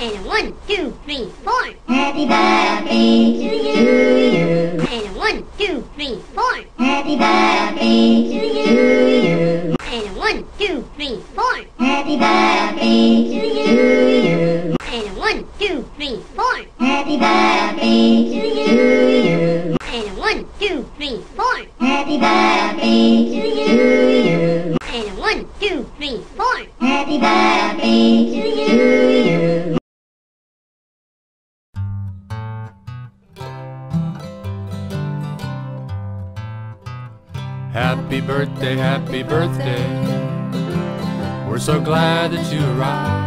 And one, two, three, four. Happy birthday to you. And one, two, three, four. Happy birthday to you. And one, two, three, four. Happy birthday to you. And one, two, three, four. Happy birthday to you. And one, two, three, four. Happy birthday to you. And one, two, three, four. Happy birthday to you. Happy birthday, happy birthday. We're so glad that you arrived.